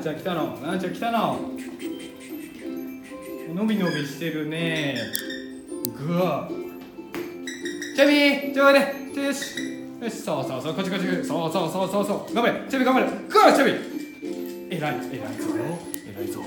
なちゃん来たの？ななちゃん来たの？伸び伸びしてるね。ぐわ。チャビーちょいで。よし。よし。そうそうそう。こっちこっちそうそうそうそうそう。頑張れ。チャビ頑張れ。ぐわチャビ偉い偉いぞ。偉いぞ。